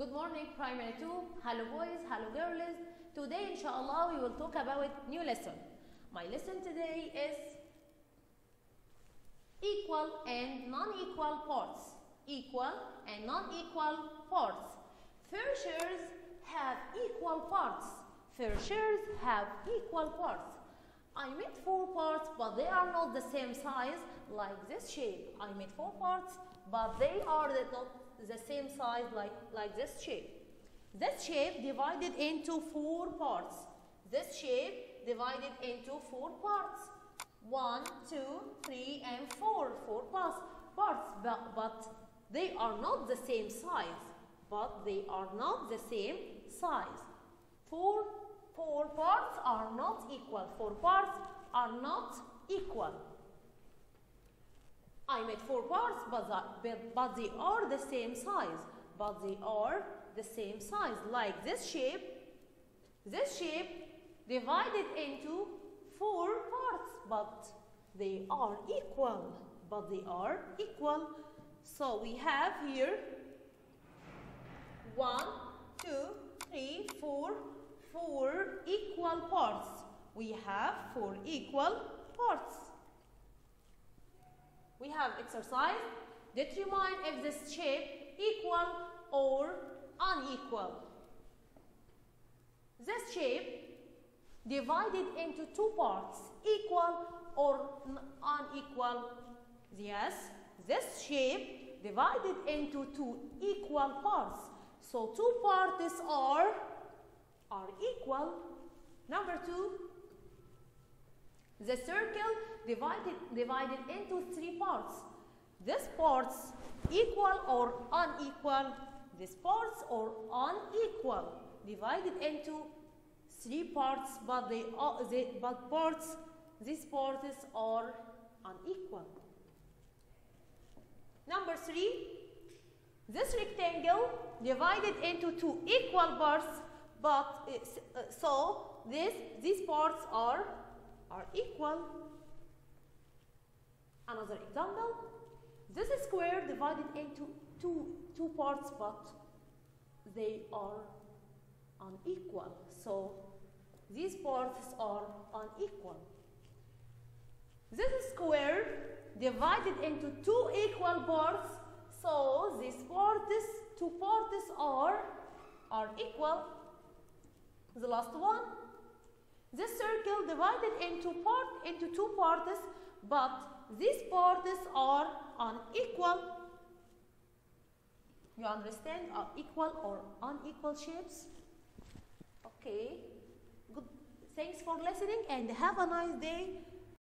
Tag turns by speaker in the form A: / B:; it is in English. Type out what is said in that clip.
A: Good morning, primary 2. Hello, boys. Hello, girls. Today, inshallah, we will talk about new lesson. My lesson today is equal and non-equal parts. Equal and non-equal parts. Shares have equal parts. Fair shares have equal parts. I made four parts, but they are not the same size like this shape. I made four parts, but they are the, not the same size like, like this shape. This shape divided into four parts. This shape divided into four parts. One, two, three, and four. Four parts, parts but, but they are not the same size. But they are not the same size. Four, four parts are not equal. Four parts are not equal. I made four parts, but, but they are the same size. But they are the same size. Like this shape, this shape divided into four parts, but they are equal. But they are equal. So we have here one, two, three, four, four equal parts. We have four equal parts. We have exercise. Determine if this shape equal or unequal. This shape divided into two parts, equal or unequal. Yes, this shape divided into two equal parts. So two parts are are equal. Number two, the circle divided divided into three parts. This parts equal or unequal. This parts or unequal divided into three parts, but they but parts these parts are unequal. Number three, this rectangle divided into two equal parts, but uh, so this these parts are are equal. Another example, this square divided into two two parts, but they are unequal. So these parts are unequal. This square divided into two equal parts, so these parts, two parts are, are equal. The last one, this circle divided into part into two parts, but these parts are unequal. You understand? Are equal or unequal shapes? Okay. Good. Thanks for listening and have a nice day.